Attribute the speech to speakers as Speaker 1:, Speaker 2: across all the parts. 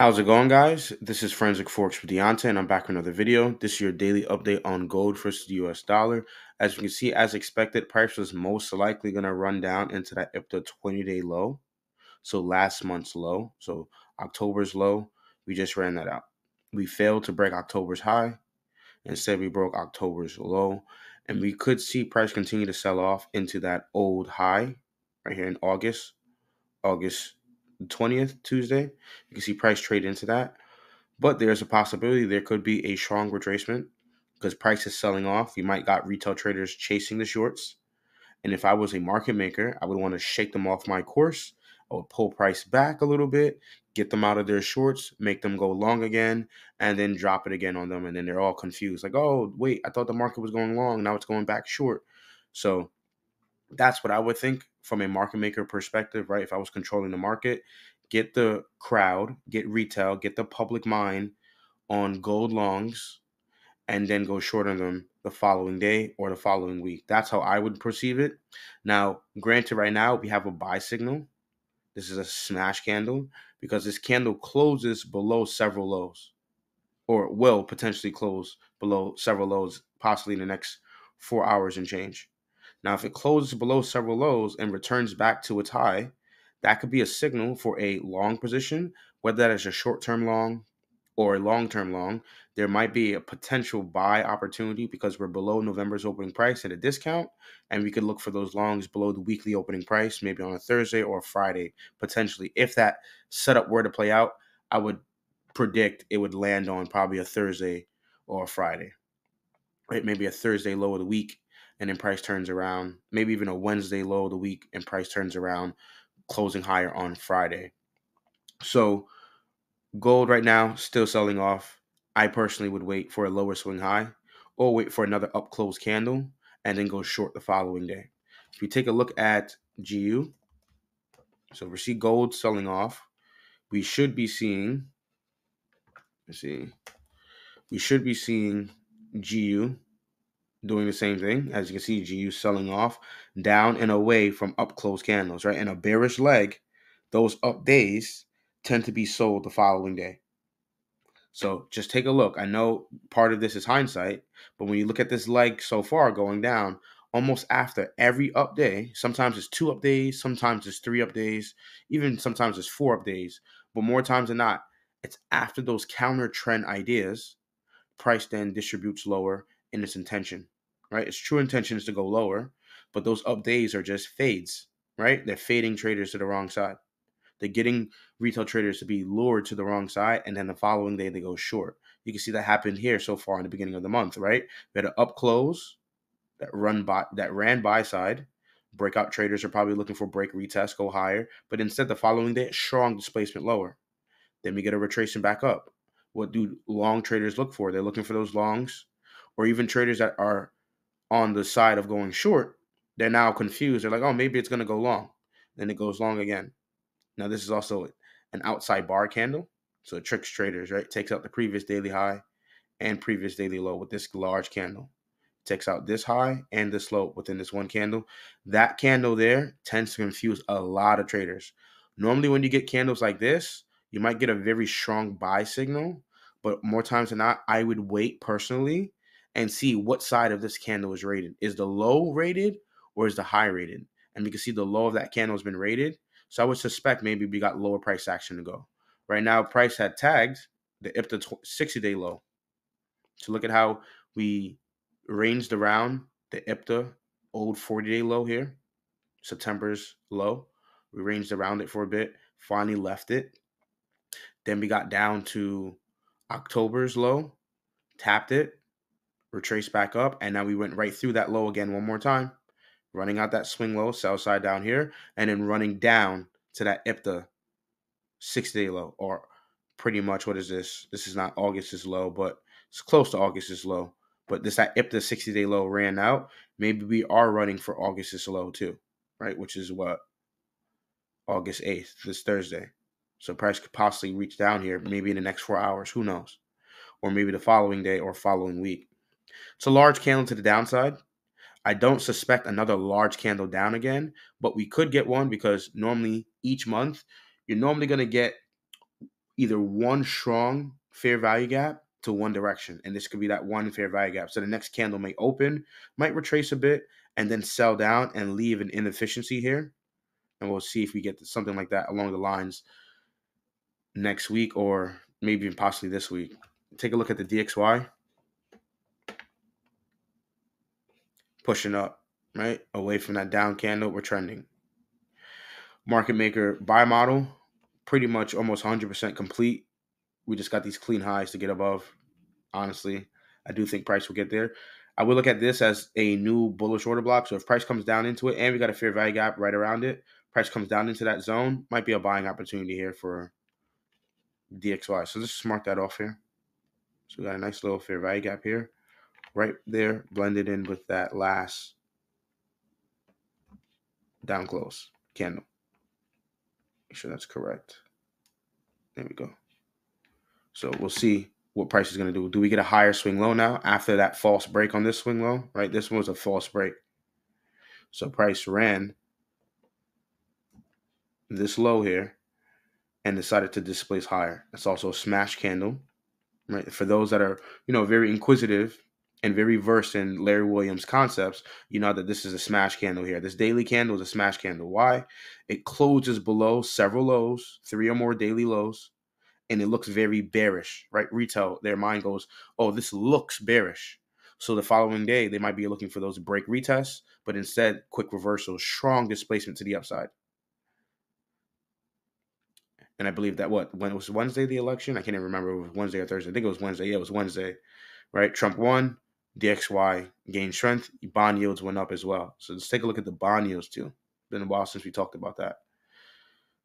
Speaker 1: How's it going, guys? This is Forensic Forex with Deontay, and I'm back with another video. This is your daily update on gold versus the US dollar. As you can see, as expected, price was most likely going to run down into that IPDA 20 day low. So last month's low. So October's low, we just ran that out. We failed to break October's high. Instead, we broke October's low. And we could see price continue to sell off into that old high right here in August. August 20th, Tuesday. You can see price trade into that. But there's a possibility there could be a strong retracement because price is selling off. You might got retail traders chasing the shorts. And if I was a market maker, I would want to shake them off my course. I would pull price back a little bit, get them out of their shorts, make them go long again, and then drop it again on them. And then they're all confused. Like, oh, wait, I thought the market was going long. Now it's going back short. So that's what I would think from a market maker perspective, right? If I was controlling the market, get the crowd, get retail, get the public mind on gold longs, and then go short on them the following day or the following week. That's how I would perceive it. Now, granted, right now we have a buy signal. This is a smash candle because this candle closes below several lows or will potentially close below several lows, possibly in the next four hours and change. Now, if it closes below several lows and returns back to its high, that could be a signal for a long position, whether that is a short term long or a long term long. There might be a potential buy opportunity because we're below November's opening price at a discount, and we could look for those longs below the weekly opening price, maybe on a Thursday or a Friday, potentially. If that setup were to play out, I would predict it would land on probably a Thursday or a Friday, right? Maybe a Thursday low of the week and then price turns around, maybe even a Wednesday low of the week and price turns around, closing higher on Friday. So gold right now still selling off. I personally would wait for a lower swing high or wait for another up close candle and then go short the following day. If you take a look at GU, so we see gold selling off, we should be seeing, let's see, we should be seeing GU doing the same thing. As you can see, GU selling off down and away from up close candles, right? In a bearish leg, those up days tend to be sold the following day. So just take a look. I know part of this is hindsight, but when you look at this leg so far going down, almost after every up day, sometimes it's two up days, sometimes it's three up days, even sometimes it's four up days, but more times than not, it's after those counter trend ideas, price then distributes lower in its intention, right? Its true intention is to go lower, but those up days are just fades, right? They're fading traders to the wrong side. They're getting retail traders to be lured to the wrong side, and then the following day they go short. You can see that happened here so far in the beginning of the month, right? We had an up close that run by that ran buy side. Breakout traders are probably looking for break retest, go higher, but instead the following day, strong displacement lower. Then we get a retracement back up. What do long traders look for? They're looking for those longs or even traders that are on the side of going short, they're now confused. They're like, oh, maybe it's going to go long. Then it goes long again. Now, this is also an outside bar candle. So it tricks traders, right? takes out the previous daily high and previous daily low with this large candle. takes out this high and this low within this one candle. That candle there tends to confuse a lot of traders. Normally, when you get candles like this, you might get a very strong buy signal, but more times than not, I would wait personally and see what side of this candle is rated. Is the low rated or is the high rated? And we can see the low of that candle has been rated. So I would suspect maybe we got lower price action to go. Right now, price had tagged the IPDA 60 day low. So look at how we ranged around the IPDA old 40 day low here, September's low. We ranged around it for a bit, finally left it. Then we got down to October's low, tapped it, retrace back up, and now we went right through that low again one more time, running out that swing low, sell side down here, and then running down to that IPDA 60 day low, or pretty much what is this? This is not August's low, but it's close to August's low. But this that IPDA 60 day low ran out. Maybe we are running for August's low too, right? Which is what August 8th, this Thursday. So price could possibly reach down here, maybe in the next four hours. Who knows? Or maybe the following day or following week. It's a large candle to the downside. I don't suspect another large candle down again, but we could get one because normally each month you're normally going to get either one strong fair value gap to one direction, and this could be that one fair value gap. So the next candle may open, might retrace a bit, and then sell down and leave an inefficiency here. And we'll see if we get something like that along the lines next week or maybe even possibly this week. Take a look at the DXY. Pushing up, right? Away from that down candle, we're trending. Market maker buy model, pretty much almost 100% complete. We just got these clean highs to get above. Honestly, I do think price will get there. I would look at this as a new bullish order block. So if price comes down into it and we got a fair value gap right around it, price comes down into that zone, might be a buying opportunity here for DXY. So let's just mark that off here. So we got a nice little fair value gap here, right there, blended in with that last down close candle. Make sure that's correct. There we go. So we'll see what price is going to do. Do we get a higher swing low now after that false break on this swing low? Right, this one was a false break. So price ran this low here and decided to displace higher. It's also a smash candle, right? For those that are, you know, very inquisitive and very versed in Larry Williams concepts, you know that this is a smash candle here. This daily candle is a smash candle. Why? It closes below several lows, three or more daily lows, and it looks very bearish, right? Retail, their mind goes, oh, this looks bearish. So the following day, they might be looking for those break retests, but instead, quick reversal, strong displacement to the upside and I believe that what when it was Wednesday the election, I can't even remember it was Wednesday or Thursday. I think it was Wednesday. Yeah, it was Wednesday, right? Trump won, DXY gained strength, bond yields went up as well. So let's take a look at the bond yields too. It's been a while since we talked about that.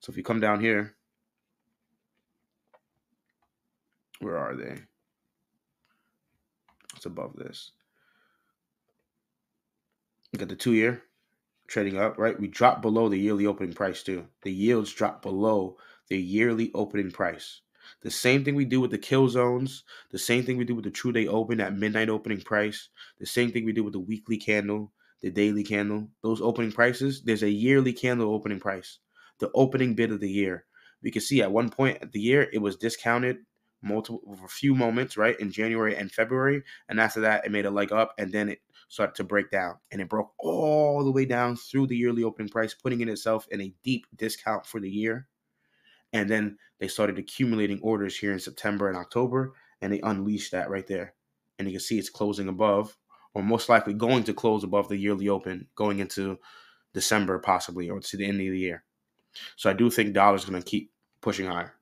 Speaker 1: So if you come down here, where are they? It's above this. Look at the two year trading up, right? We dropped below the yearly opening price too. The yields dropped below the yearly opening price. The same thing we do with the kill zones, the same thing we do with the true day open at midnight opening price, the same thing we do with the weekly candle, the daily candle, those opening prices, there's a yearly candle opening price, the opening bid of the year. We can see at one point at the year it was discounted multiple for a few moments, right, in January and February, and after that it made a leg up and then it started to break down and it broke all the way down through the yearly opening price, putting in itself in a deep discount for the year. And then they started accumulating orders here in September and October, and they unleashed that right there. And you can see it's closing above, or most likely going to close above the yearly open going into December, possibly, or to the end of the year. So I do think dollar is going to keep pushing higher.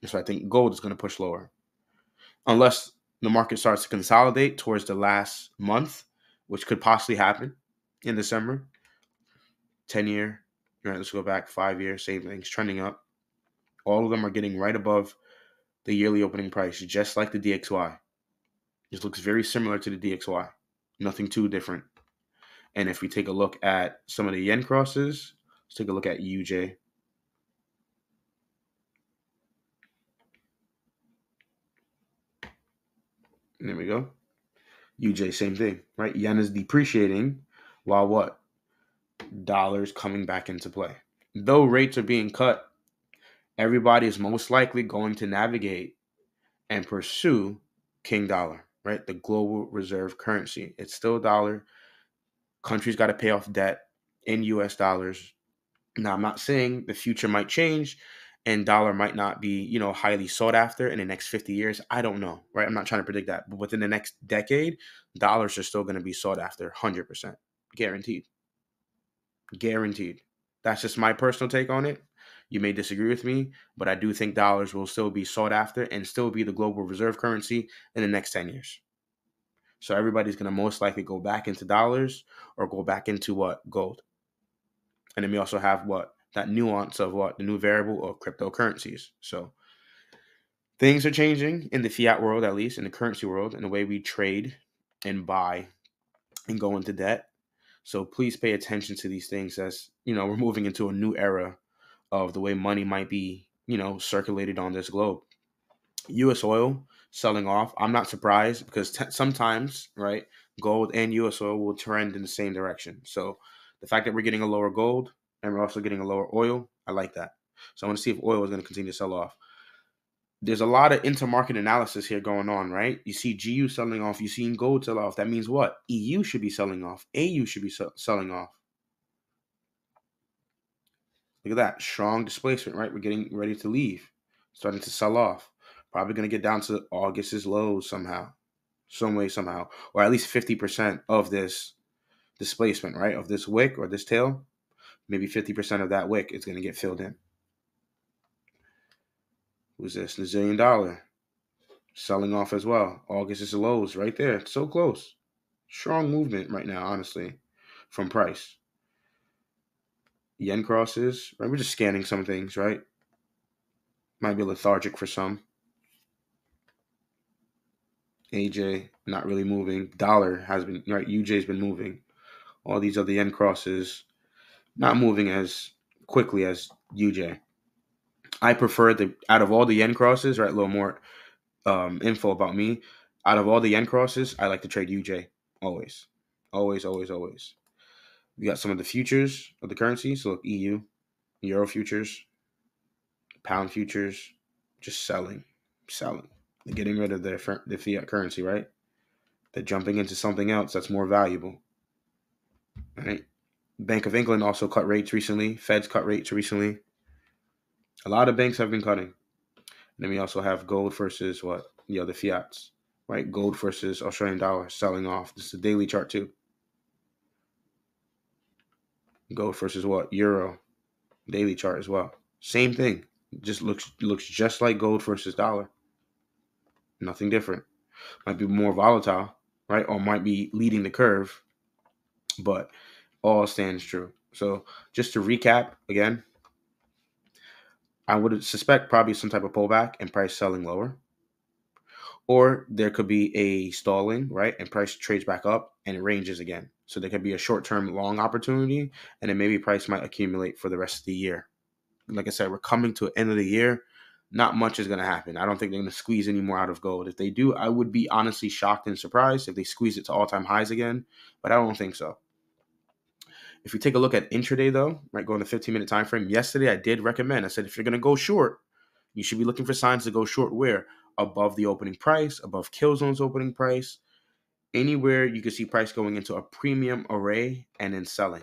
Speaker 1: And so I think gold is going to push lower. Unless the market starts to consolidate towards the last month, which could possibly happen in December. 10 year, right, let's go back five years, same things, trending up. All of them are getting right above the yearly opening price, just like the DXY. This looks very similar to the DXY. Nothing too different. And if we take a look at some of the yen crosses, let's take a look at UJ. There we go. UJ, same thing, right? Yen is depreciating while what? Dollars coming back into play. Though rates are being cut, everybody is most likely going to navigate and pursue King Dollar, right? The global reserve currency. It's still dollar. Countries got to pay off debt in US dollars. Now, I'm not saying the future might change and dollar might not be, you know, highly sought after in the next 50 years. I don't know, right? I'm not trying to predict that. But within the next decade, dollars are still going to be sought after 100%. Guaranteed. Guaranteed. That's just my personal take on it. You may disagree with me, but I do think dollars will still be sought after and still be the global reserve currency in the next 10 years. So everybody's going to most likely go back into dollars or go back into what? Gold. And then we also have what? That nuance of what? The new variable of cryptocurrencies. So things are changing in the fiat world, at least in the currency world, in the way we trade and buy and go into debt. So please pay attention to these things as, you know, we're moving into a new era of the way money might be, you know, circulated on this globe. U.S. oil selling off. I'm not surprised because t- sometimes, right, gold and U.S. oil will trend in the same direction. So the fact that we're getting a lower gold and we're also getting a lower oil, I like that. So I want to see if oil is going to continue to sell off. there's a lot of intermarket analysis here going on, right? You see GU selling off, you see gold sell off. That means what? EU should be selling off, AU should be selling off. Look at that strong displacement, right? We're getting ready to leave, starting to sell off. Probably going to get down to August's lows somehow, some way, somehow, or at least 50% of this displacement, right? Of this wick or this tail, maybe 50% of that wick is going to get filled in. Who's this? The zillion dollar selling off as well. August is lows right there. so close. Strong movement right now, honestly, from price. Yen crosses, right? We're just scanning some things, right? Might be lethargic for some. AJ not really moving. Dollar has been right. UJ's been moving. All these other yen crosses not moving as quickly as UJ. I prefer the out of all the yen crosses, right? A little more um, info about me. Out of all the yen crosses, I like to trade UJ always, always, always, always. We got some of the futures of the currency. So look, EU, Euro futures, pound futures, just selling, selling. They're getting rid of their the fiat currency, right? They're jumping into something else that's more valuable. Right? Bank of England also cut rates recently. Feds cut rates recently. A lot of banks have been cutting. And then we also have gold versus what? The other fiats, right? Gold versus Australian dollar selling off. This is a daily chart too. Gold versus what? Euro. Daily chart as well. Same thing. Just looks looks just like gold versus dollar. Nothing different. Might be more volatile, right? Or might be leading the curve, but all stands true. So just to recap again, I would suspect probably some type of pullback and price selling lower. Or there could be a stalling, right? And price trades back up and it ranges again. So there could be a short term long opportunity and then maybe price might accumulate for the rest of the year. Like I said, we're coming to an end of the year. Not much is going to happen. I don't think they're going to squeeze any more out of gold. If they do, I would be honestly shocked and surprised if they squeeze it to all time highs again, but I don't think so. If you take a look at intraday though, right, going the 15 minute time frame, yesterday I did recommend. I said if you're gonna go short, you should be looking for signs to go short where above the opening price, above Killzone's opening price, anywhere you can see price going into a premium array and then selling.